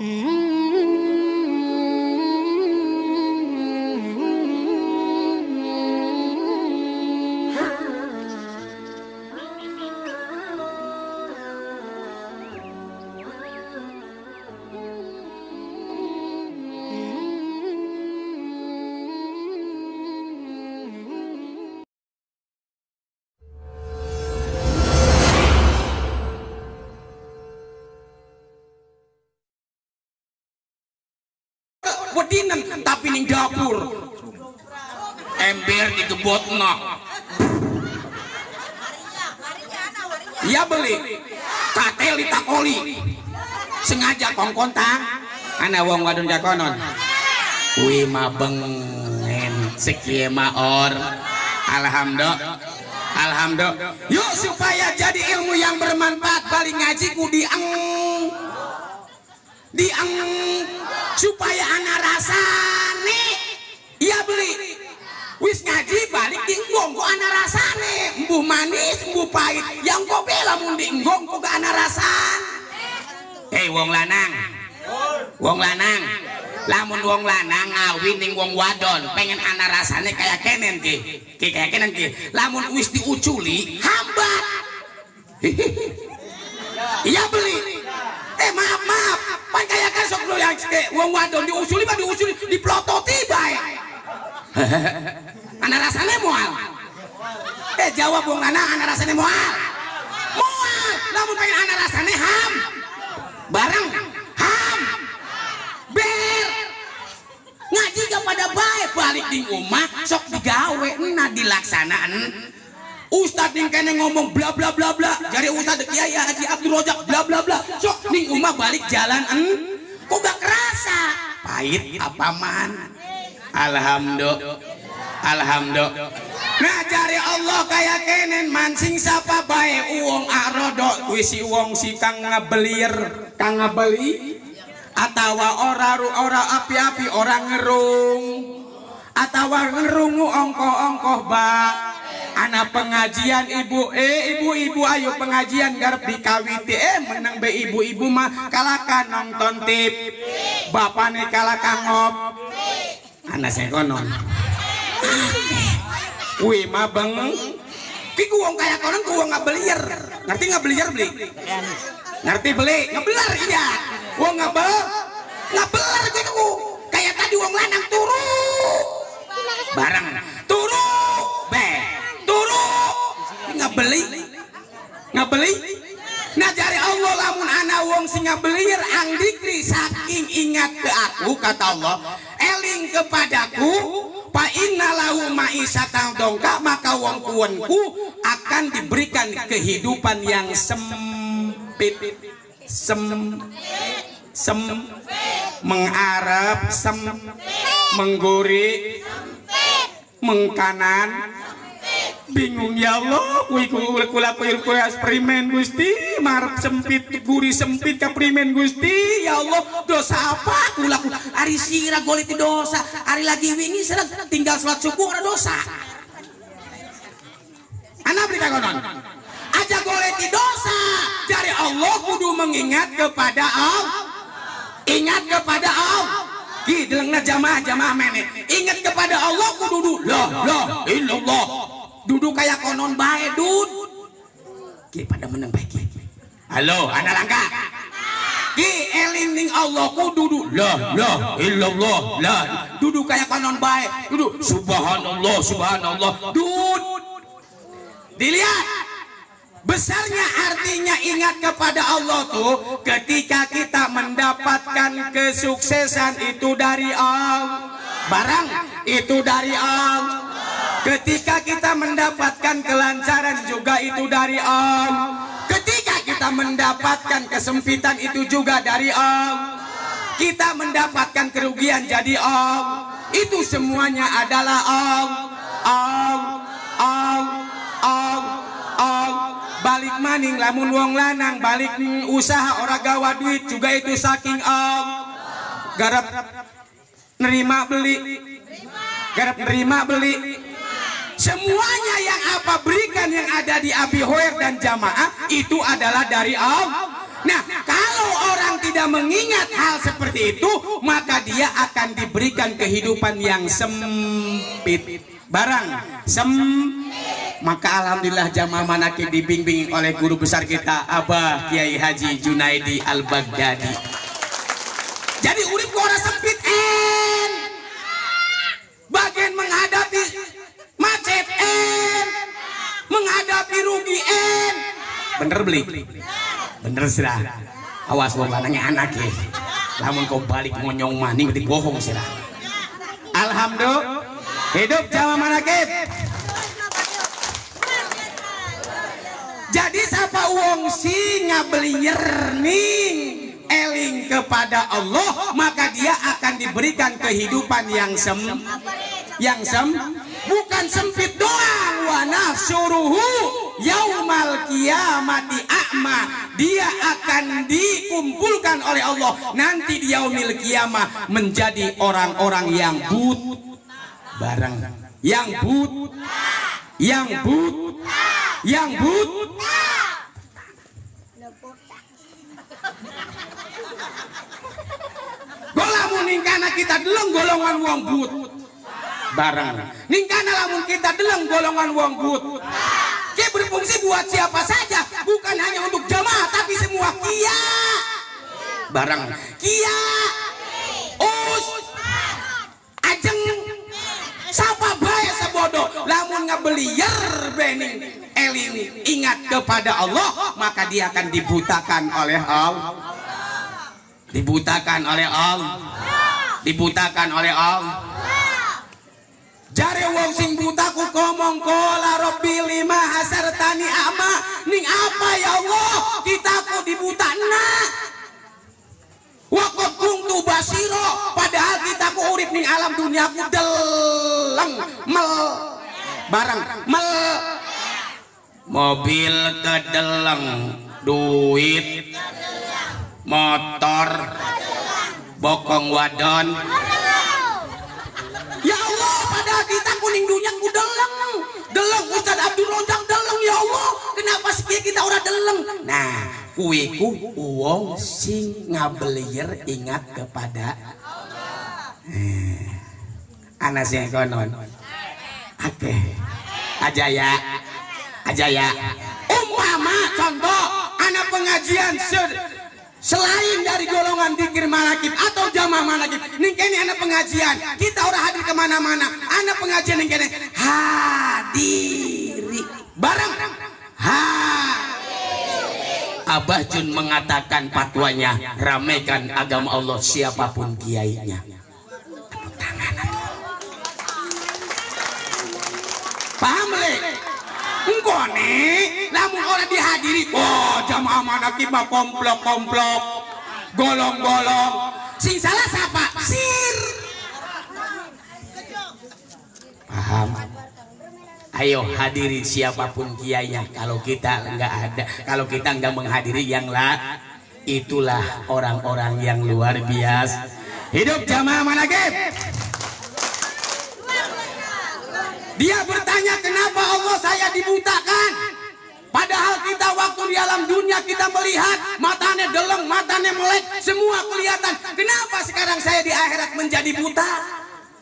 Mm-hmm. Wedinen tapi ning dapur. Ember digebotna. Iya beli. Katel ditakoli. Sengaja kongkon tang. Ana wong wadon jakonon. Kuwi mah bengen sekieu mah or. Alhamdulillah. Alhamdulillah. Yuk supaya jadi ilmu yang bermanfaat balik ngaji ku diang diang supaya anak rasane. Iya beli. Wis ngaji balik di enggong kok anak rasane. Embuh manis embuh pahit. Yang kok bela mun di enggong kok gak anak rasan hei wong lanang. Wong lanang. Lamun wong lanang ngawin ning wong wadon. Pengen anak rasane kayak kenen ki. Ki kayak kenen ki. Lamun wis diuculi hambat. Iya beli eh maaf maaf. Pan kayak kan sok lo yang eh, wong wadon diusuli mah diusuli diplototi bae anak rasanya mual. Eh jawab wong anak anak rasanya mual. Mual. Namun pengen anak rasanya ham. Bareng. Ham. Ber. Ngaji gak pada baik balik di rumah sok digawe nah dilaksanaan Ustadz yang kene ngomong bla bla bla bla. Jadi Ustadz Kiai Haji Abdul Rojak bla bla bla. Sok ning umah balik jalan en kok gak kerasa? Pahit apa man? Alhamdulillah. Alhamdulillah. Nah cari Allah kayak kenen mancing sapa bae? Uang arodo wisi uang si kang ngabelir kang ngabeli atawa ora ora api-api orang ngerung. Atawa ngerungu ongkoh-ongkoh ba anak pengajian ibu eh ibu-ibu ayo pengajian garap dikawiti. Eh menang be ibu-ibu mah kalakan nonton tip. Bapak nih kalakan ngop. Anak saya konon wih mah beng ki kuwong kayak konon kuwong nggak belier ngerti nggak belier beli? Ngerti beli? Ngebelar iya. Wong ngabel ngabelar gitu kayak tadi wong lanang turu. Bareng nggak beli? Nah dari Allah lamun anak wong sing ngabelir ang dikri saking ingat ke aku kata Allah eling kepadaku pa inna lahu ma'isatan dongka maka wong kuwenku akan diberikan kehidupan yang sempit. Sem sem mengarap sem mengguri mengkanan bingung ya Allah. Kuwi kula kula eksperimen Gusti. Marep sempit guri sempit ka primen Gusti. Ya Allah dosa apa kula ari sira goleti dosa. Ari lagi wingi serang tinggal salat subuh ora dosa. Anak beri kagonon aja goleti dosa. Dari Allah kudu mengingat kepada Allah ingat kepada Allah Ki delengna jamaah-jamaah mene ingat kepada Allah kudu lah lah illallah duduk kayak konon bae dud. Ki pada meneng bae Ki. Halo anak langka Ki eling ning Allah kudu duduk lah lah illallah lah duduk kayak konon bae duduk subhanallah subhanallah. Dud. Dilihat. Besarnya artinya ingat kepada Allah tuh ketika kita mendapatkan kesuksesan itu dari Allah. Barang itu dari Allah. Ketika kita mendapatkan kelancaran juga itu dari Allah. Ketika kita mendapatkan kesempitan itu juga dari Allah. Kita mendapatkan kerugian jadi Allah. Itu semuanya adalah Allah. Allah. Allah. Allah. Allah balik maning lamun wong lanang balik usaha ora gawa duit juga itu saking Allah garap nerima beli garap nerima beli semuanya yang apa berikan yang ada di Abi Hoer dan jamaah itu adalah dari Allah Nah, kalau orang tidak mengingat hal seperti itu, maka dia akan diberikan kehidupan yang sempit. Barang sem maka alhamdulillah jamaah manakib dibimbing oleh guru besar kita Abah Kiai Haji Junaidi Al-Baghdadi. Jadi urip orang sempit Bener beli? bener sirah. Awas wong lanangnya anak ya. Lamun kau balik ngonyong maning berarti bohong sirah. Alhamdulillah. Hidup jama manakib jadi siapa uang si ngabeli yerning eling kepada Allah maka dia akan diberikan kehidupan yang sem yang sem bukan sempit doang. Wa nafsuruhu yaumal kiamati a'ma. Dia akan dikumpulkan oleh Allah. Nanti di yaumil kiamah menjadi orang-orang yang but. Barang. Yang but. Yang but. Yang but. Golamun ningkana kita deleng golongan wong but. Barang. Ningkana lamun kita deleng golongan wong but berfungsi buat siapa saja. Bukan hanya untuk jamaah tapi semua. Kia. Barang. Kia. Us. Ajeng. Siapa baik sebodoh. Lamun ngabeli yer bening elin ingat kepada Allah maka dia akan dibutakan oleh Allah dibutakan oleh Allah dibutakan oleh Allah Jare wong sing buta ku ngomong kola robbi lima hasartani ama. Ning apa ya Allah? Kita ku dibutana Wakot kuntu basiro padahal kita ku urip ning alam dunia ku deleng mel barang mel mobil kedeleng duit motor bokong wadon dunia ku deleng. Deleng Ustaz Abdul Rojang deleng ya Allah. Kenapa sih kita ora deleng? Nah, kuiku uang sing ngabelir ingat kepada eh, anak konon. Oke. Aja ya. Aja ya. Umpama contoh anak pengajian selain dari golongan dikir manakib atau jamaah ning kene anak pengajian kita orang hadir ke mana-mana. Anak pengajian ning kene hadiri. Bareng ha Abah Jun mengatakan fatwanya ramaikan agama Allah siapa pun kiainya. Tangan engkau nih namun orang dihadiri. Oh jamaah mana kita komplok komplok golong golong sing salah siapa sir. Paham? Ayo hadiri siapa pun kiainya. Kalau kita nggak ada kalau kita nggak menghadiri yang lah. Itulah orang-orang yang luar biasa hidup jamaah manakib dia bertanya kenapa Allah saya dibutakan Padahal kita waktu di alam dunia kita melihat matanya deleng, matanya melek, semua kelihatan. Kenapa sekarang saya di akhirat menjadi buta?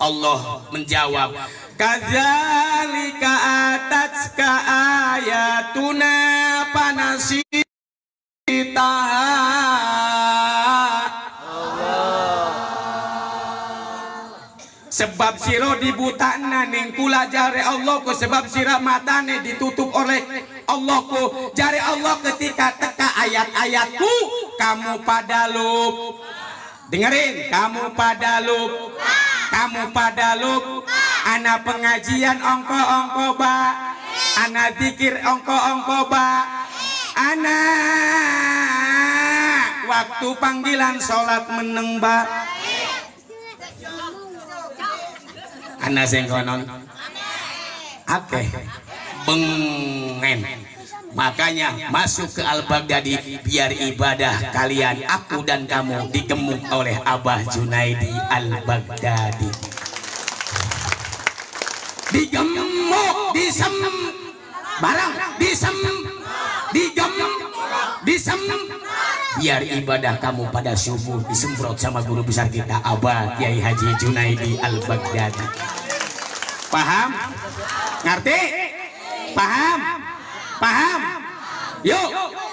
Allah menjawab, "Kadzalika atatska ayatuna panasita." Sebab siro dibutana ning kula jare Allah ku sebab sira matane ditutup oleh Allah ku. Jare Allah ketika teka ayat-ayatku kamu pada lup. Dengerin kamu pada lup. Kamu pada lup. Anak pengajian ongko-ongko ba anak dikir ongko-ongko ba anak waktu panggilan sholat meneng ba anak sing konon oke bengen makanya masuk ke Al-Baghdadi biar ibadah kalian aku dan kamu digemuk oleh Abah Junaidi Al-Baghdadi. Digemuk disem. Barang disem. Digemuk disem biar ibadah kamu pada subuh disemprot sama guru besar kita Abah Kiai Haji Junaidi Al Baghdadi paham? Ngerti? Paham? Paham? Yuk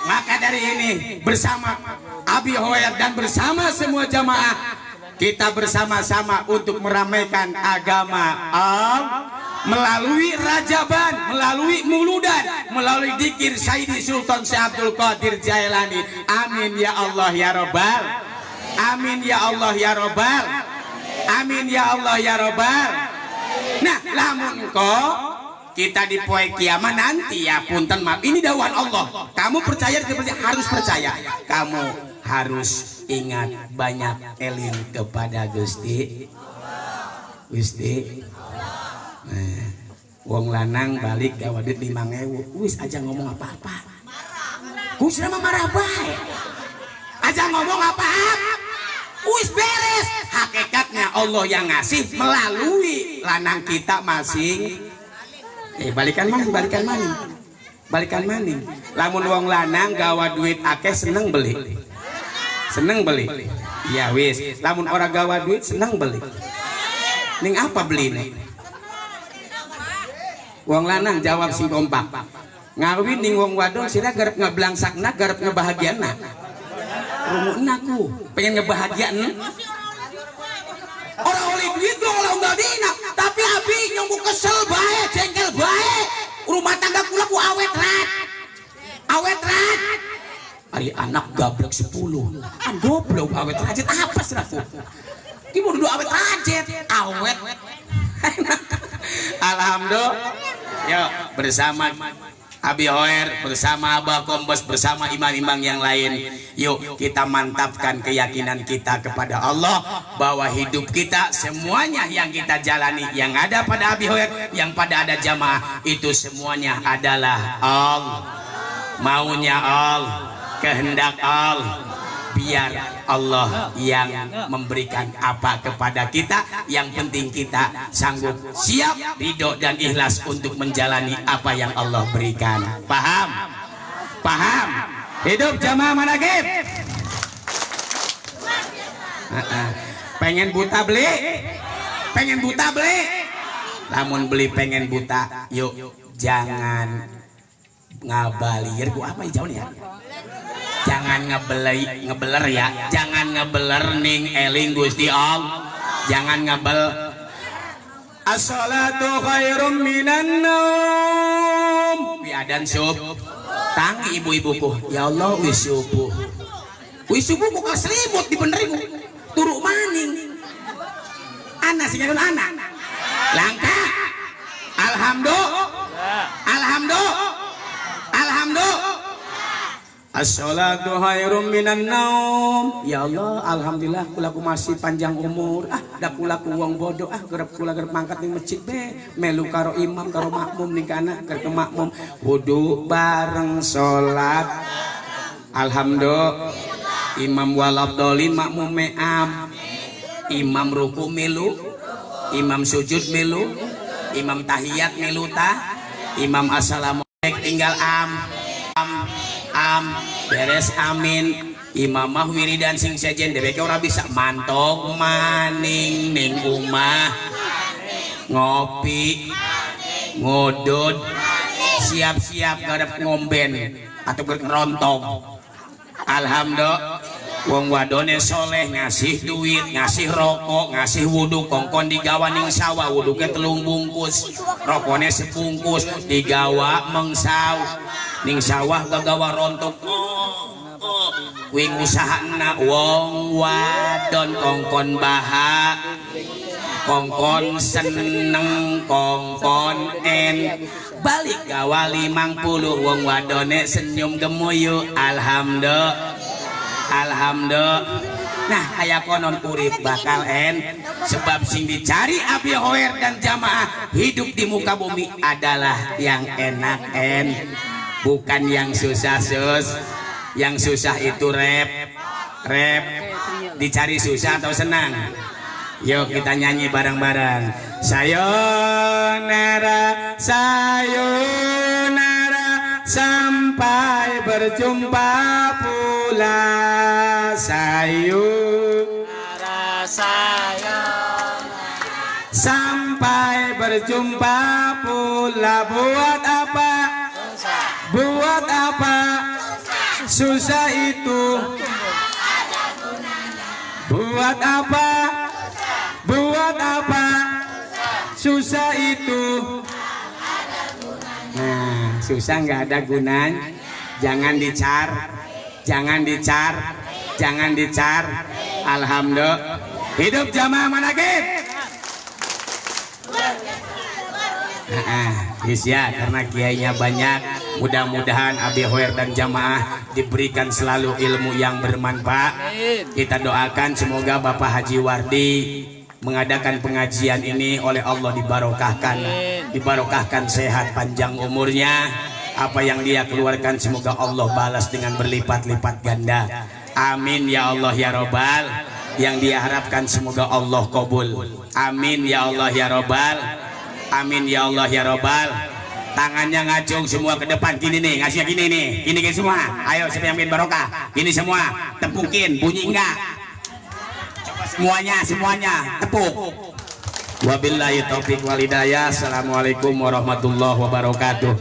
maka dari ini bersama Abi Hoyer dan bersama semua jamaah kita bersama-sama untuk meramaikan agama Allah melalui rajaban, melalui muludan, melalui dikir Sayyidi Sultan Syekh Abdul Qadir Jailani. Amin ya Allah ya Rabbal. Amin ya Allah ya Rabbal. Amin ya Allah ya Rabbal. Nah, lamun engkau kita di poe kiamat nanti ya punten maaf ini dawan Allah kamu percaya harus percaya kamu harus ingat banyak eling kepada Gusti Gusti nah, wong lanang balik gawadit lima ngewu. Wis aja ngomong apa-apa. Wis nama marah baik aja ngomong apa-apa. Wis beres. Hakikatnya Allah yang ngasih melalui lanang kita masing eh balikan maning balikan maning. Balikan maning. Lamun wong lanang gawa duit akeh seneng beli. Seneng beli. Ya wis. Lamun orang gawa duit seneng beli. Ning apa beli nih wong lanang jawab sing kompak. Ngawin ning wong wadon sira garap ngeblangsakna garap ngebahagiana rumun aku. Pengen ngebahagiaan? Orang oleh duit lo kalau nggak dina. Tapi abi nyunggu kesel baik jengkel baik rumah tangga kula ku awet rat. Awet rat. Ari anak gablek 10 ah goblok awet rajit apa sih aku. Ibu duduk awet rajit awet Alhamdulillah. Yuk bersama Abi Hoer bersama Abah Kombos bersama imam-imam yang lain. Yuk kita mantapkan keyakinan kita kepada Allah bahwa hidup kita semuanya yang kita jalani yang ada pada Abi Hoer yang pada ada jamaah itu semuanya adalah Allah. Maunya Allah kehendak Allah biar Allah yang memberikan apa kepada kita. Yang penting kita sanggup siap ridho dan ikhlas untuk menjalani apa yang Allah berikan. Paham? Paham? Hidup jamaah managib pengen buta beli? Pengen buta beli? Namun beli pengen buta yuk jangan ngabalir gua apa ya? jawabnya jangan ngebelai ngebeler ya. Jangan ngebeler ning eling Gusti Allah jangan ngebel. As-salatu khairum minan naum. Dan sub tangi ibu-ibuku. Ya Allah wis subuh wis subuh buka selimut di benerimu turuk maning. Anak sih anak. Langka. Alhamdulillah alhamdulillah alhamdulillah As-salatu khairum minan naum. Ya Allah, alhamdulillah kulaku masih panjang umur. Ah, da kulaku wong bodoh. Ah, gerep kula gerep mangkat ning masjid be. Melu karo imam karo makmum ning kana ke makmum wudu bareng salat. Alhamdulillah. Imam walabdolin makmum me'am. Imam ruku milu. Imam sujud milu. Imam tahiyat milu ta. Imam assalamualaikum tinggal am. Am am beres amin. Imamah wiridan sing sejen dewek ora bisa mantok maning ning umah. Ngopi ngodot siap-siap garap ngomben atau ngerontong. Alhamdulillah wong wadone soleh ngasih duit ngasih rokok ngasih wudhu kongkon digawa ning sawah wudhu ke telung bungkus rokoknya sebungkus digawa mengsau ning sawah gagawa rontok. Wing wong wadon kongkon baha kongkon seneng kongkon en. Balik gawa limang puluh wong wadone senyum gemuyu. Alhamdulillah. Alhamdulillah. Nah kayak konon urip bakal en. Sebab sing dicari Abi Hoer dan jamaah hidup di muka bumi adalah yang enak en bukan yang susah sus. Yang susah itu rep rep dicari susah atau senang? Yuk kita nyanyi bareng-bareng. Sayonara sayonara sampai berjumpa pula. Sayur sayang sampai berjumpa pula. Buat buat apa? Susah itu. Buat apa? Buat apa? Susah itu. Nah susah nggak ada gunanya. Jangan dicar. Jangan dicar. Jangan dicar. Alhamdulillah. Hidup jamaah manakib Nah, yes ya, karena kiainya banyak. Mudah-mudahan Abi Hoer dan jamaah diberikan selalu ilmu yang bermanfaat. Kita doakan semoga Bapak Haji Wardi mengadakan pengajian ini oleh Allah dibarokahkan, dibarokahkan sehat panjang umurnya. Apa yang dia keluarkan semoga Allah balas dengan berlipat-lipat ganda. Amin ya Allah ya Robbal. Yang dia harapkan semoga Allah kabul. Amin ya Allah ya Robbal. Amin ya Allah ya Robbal. Tangannya ngacung semua ke depan gini nih, ngasihnya gini nih. Gini gini semua. Ayo siapa yang barokah? Gini semua. Tepukin, bunyi enggak? Semuanya, semuanya tepuk. Wabillahi taufik walidayah. Assalamualaikum warahmatullahi wabarakatuh.